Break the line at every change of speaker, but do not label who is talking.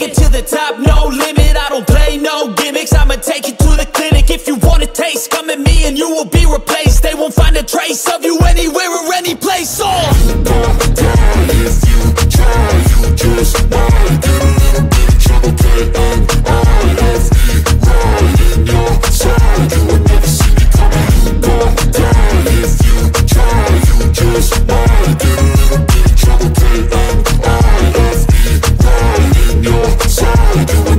Class ticket to the top, no limit I don't play no gimmicks, I'ma take you to the clinic If you want a taste, come at me and you will be replaced. They won't find a trace of you anywhere or any place, so Did you